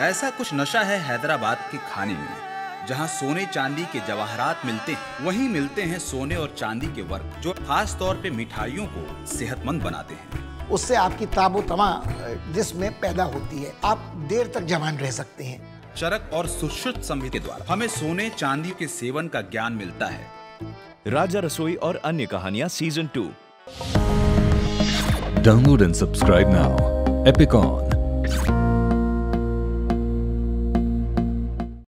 ऐसा कुछ नशा है हैदराबाद के खाने में जहाँ सोने चांदी के जवाहरात मिलते हैं। वहीं मिलते हैं सोने और चांदी के वर्क जो खास तौर पे मिठाइयों को सेहतमंद बनाते हैं। उससे आपकी ताबो तमा जिसमें पैदा होती है। आप देर तक जवान रह सकते हैं। चरक और सुश्रुत संधि के द्वारा हमें सोने चांदी के सेवन का ज्ञान मिलता है। राजा रसोई और अन्य कहानियाँ season two. Download and subscribe now Epic On